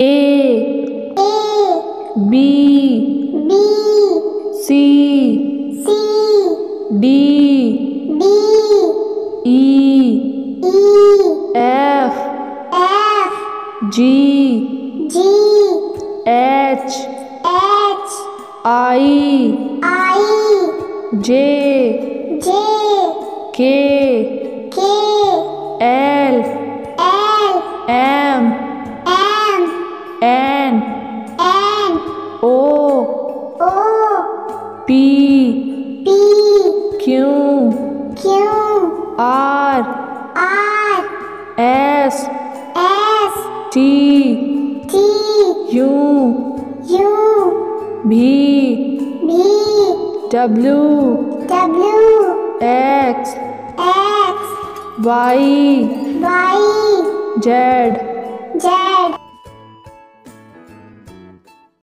A A B B C C D D E E F F G G H H I I J J K K O P P Q Q R R S S T T U U V V W W X X Y Y Z